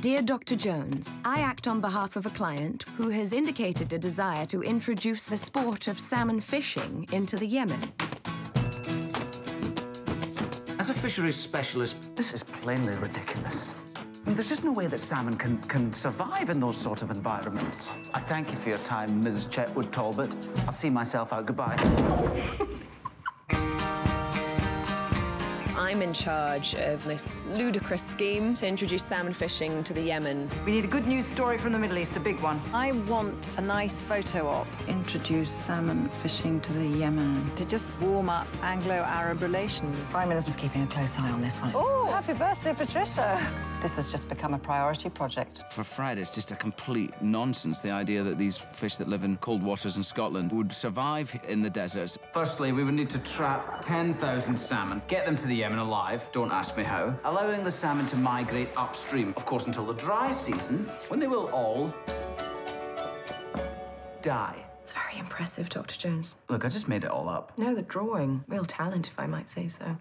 Dear Dr. Jones, I act on behalf of a client who has indicated a desire to introduce the sport of salmon fishing into the Yemen. As a fisheries specialist, this is plainly ridiculous. I mean, there's just no way that salmon can, can survive in those sort of environments. I thank you for your time, Mrs. Chetwode Talbot. I'll see myself out. Goodbye. I'm in charge of this ludicrous scheme to introduce salmon fishing to the Yemen. We need a good news story from the Middle East, a big one. I want a nice photo op. Introduce salmon fishing to the Yemen. To just warm up Anglo-Arab relations. Prime Minister's keeping a close eye on this one. Oh, happy birthday, Patricia. This has just become a priority project. For Fred, it's just a complete nonsense, the idea that these fish that live in cold waters in Scotland would survive in the deserts. Firstly, we would need to trap 10,000 salmon, get them to the Yemen alive, don't ask me how, allowing the salmon to migrate upstream, of course, until the dry season, when they will all die. It's very impressive, Dr. Jones. Look, I just made it all up. No, the drawing. Real talent, if I might say so.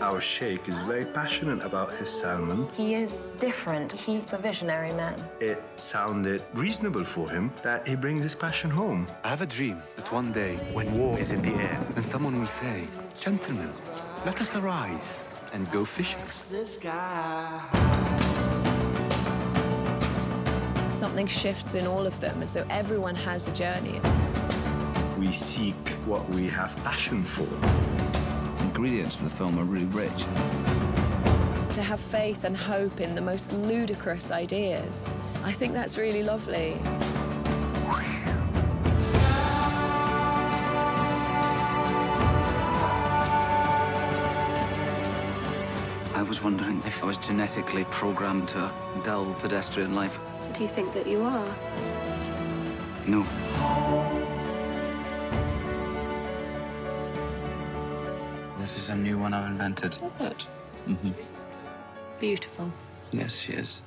Our sheikh is very passionate about his salmon. He is different. He's a visionary man. It sounded reasonable for him that he brings his passion home. I have a dream that one day, when war is in the air, then someone will say, Gentlemen, let us arise and go fishing. The sky. Something shifts in all of them, as though everyone has a journey. We seek what we have passion for. Ingredients for the film are really rich. To have faith and hope in the most ludicrous ideas. I think that's really lovely. I was wondering if I was genetically programmed to a dull pedestrian life. Do you think that you are? No. This is a new one I've invented. Is it? Mm-hmm. Beautiful. Yes, she is.